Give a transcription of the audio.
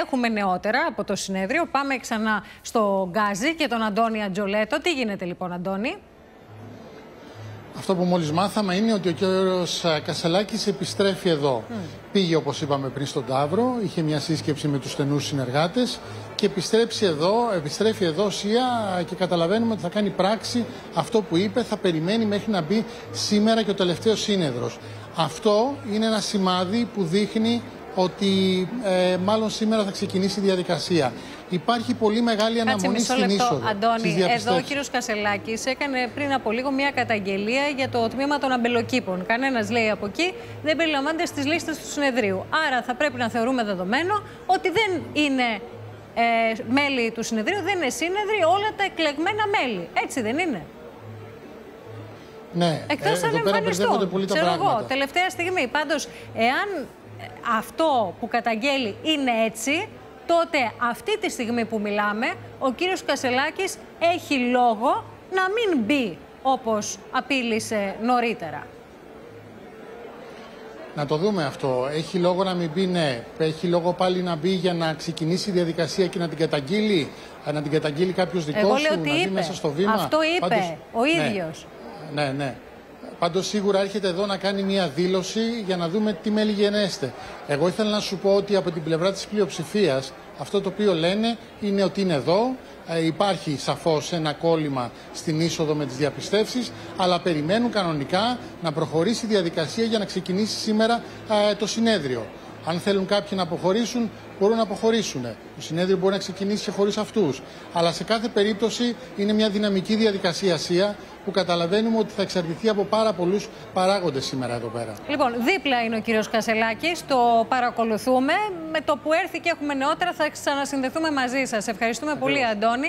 έχουμε νεότερα από το συνέδριο. Πάμε ξανά στο Γκάζι και τον Αντώνη Αντζολέτο. Τι γίνεται λοιπόν, Αντώνη; Αυτό που μόλις μάθαμε είναι ότι ο κύριος Κασελάκης επιστρέφει εδώ. Πήγε, όπως είπαμε πριν, στον Ταύρο, είχε μια σύσκεψη με τους στενούς συνεργάτες και επιστρέψει εδώ, επιστρέφει εδώ ΣΥΑ και καταλαβαίνουμε ότι θα κάνει πράξη αυτό που είπε, θα περιμένει μέχρι να μπει σήμερα και ο τελευταίος σύνεδρος. Αυτό είναι ένα σημάδι που δείχνει ότι ε, μάλλον σήμερα θα ξεκινήσει η διαδικασία. Υπάρχει πολύ μεγάλη αναμονή Κάτσε στην λεπτό, είσοδο. Αντώνη, εδώ ο κύριος Κασελάκης έκανε πριν από λίγο μια καταγγελία για το τμήμα των αμπελοκήπων. Κανένας λέει από εκεί δεν περιλαμβάνεται στις λίστες του συνεδρίου. Άρα θα πρέπει να θεωρούμε δεδομένο ότι δεν είναι ε, μέλη του συνεδρίου, δεν είναι σύνεδροι όλα τα εκλεγμένα μέλη. Έτσι δεν είναι. Ναι, Εκτός ε, αν εδώ πέρα εμφανιστούν. μπερδεύονται πολύ τα Ξέρω εγώ, πράγματα. τελευταία στιγμή. Πάντως, εάν ε, αυτό που καταγγέλει είναι έτσι, τότε αυτή τη στιγμή που μιλάμε, ο κύριος Κασελάκης έχει λόγο να μην μπει όπως απείλησε νωρίτερα. Να το δούμε αυτό. Έχει λόγο να μην μπει, ναι. Έχει λόγο πάλι να μπει για να ξεκινήσει η διαδικασία και να την καταγγείλει. ε, Να την καταγγείλει κάποιος δικός Εγώ σου, λέω ότι να μπει είπε. μέσα στο βήμα. Αυτό είπε Πάντως, ο ναι. ίδιος. Ναι, ναι. Πάντως σίγουρα έρχεται εδώ να κάνει μια δήλωση για να δούμε τι μέλη γενέστε. Εγώ ήθελα να σου πω ότι από την πλευρά της πλειοψηφίας αυτό το οποίο λένε είναι ότι είναι εδώ. Ε, υπάρχει σαφώς ένα κόλλημα στην είσοδο με τις διαπιστεύσεις, αλλά περιμένουν κανονικά να προχωρήσει η διαδικασία για να ξεκινήσει σήμερα ε, το συνέδριο. Αν θέλουν κάποιοι να αποχωρήσουν, μπορούν να αποχωρήσουν. Το συνέδριο μπορεί να ξεκινήσει και χωρίς αυτούς. Αλλά σε κάθε περίπτωση είναι μια δυναμική διαδικασία ΣΥΑ που καταλαβαίνουμε ότι θα εξαρτηθεί από πάρα πολλούς παράγοντες σήμερα εδώ πέρα. Λοιπόν, δίπλα είναι ο κύριος Κασελάκης, το παρακολουθούμε. Με το που έρθει και έχουμε νεότερα θα ξανασυνδεθούμε μαζί σας. Ευχαριστούμε πολύ, Αντώνη.